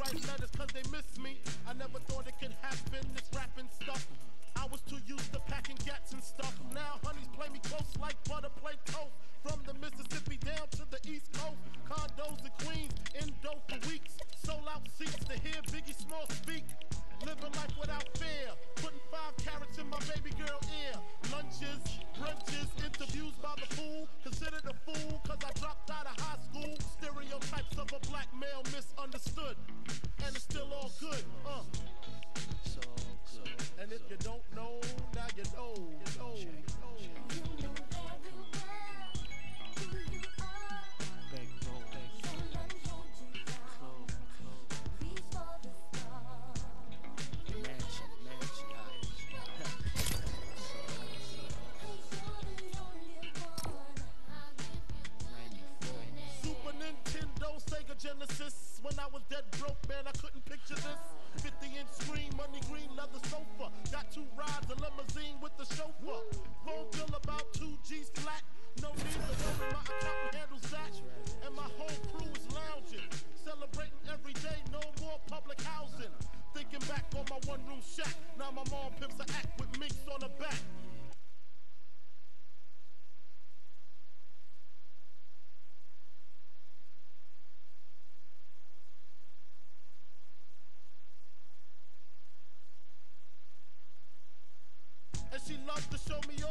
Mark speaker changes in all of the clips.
Speaker 1: write letters cause they miss me. I never thought it could happen, this rapping stuff.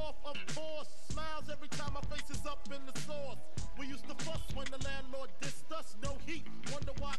Speaker 1: off, of course. Smiles every time my face is up in the Source. We used to fuss when the landlord dissed us. No heat, wonder why.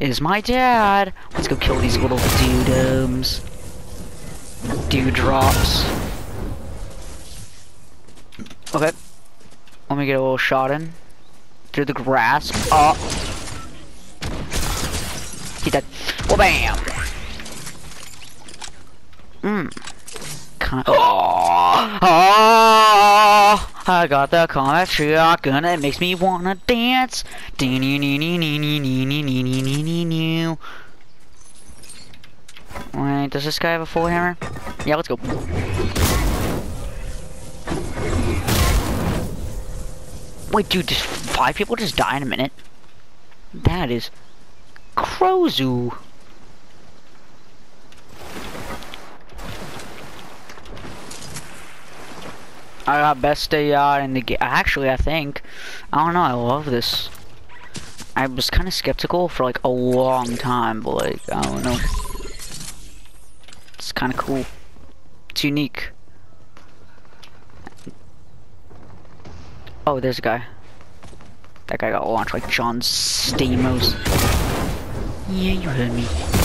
Speaker 2: Is my dad. Let's go kill these little doodomes. Dewdrops. Okay. Let me get a little shot in. Through the grass. Oh. He dead. Well, bam! Mmm. Oh! oh! I got the combat shotgun, it makes me wanna dance. Wait, does this guy have a full hammer? Yeah, let's go. Wait, dude, just five people just die in a minute? That is Crozu. I got best AI in the game. Actually, I think. I don't know. I love this. I was kind of skeptical for like a long time, but like, I don't know. It's kind of cool. It's unique. Oh, there's a guy. That guy got launched like John Stamos. Yeah, you heard me.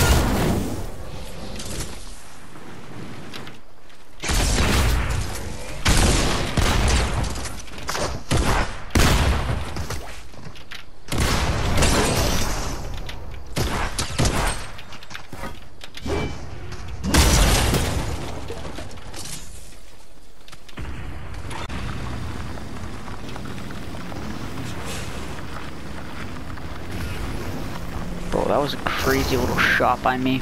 Speaker 2: that was a crazy little shot by me.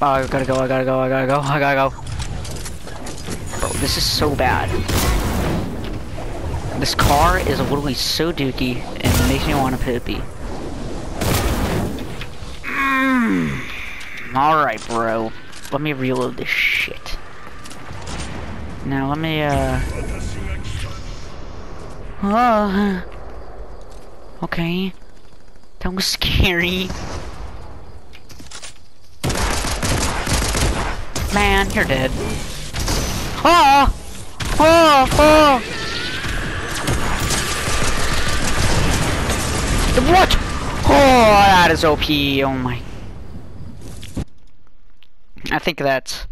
Speaker 2: Oh, I gotta go, I gotta go, I gotta go, I gotta go. Bro, this is so bad. This car is literally so dookie, and makes me want to poopy. Mm. Alright, bro. Let me reload this shit. Now, let me, uh... Oh... Okay. That was scary. Man, you're dead. Oh! Oh! Oh! What? Oh, that is OP. Oh my. I think that's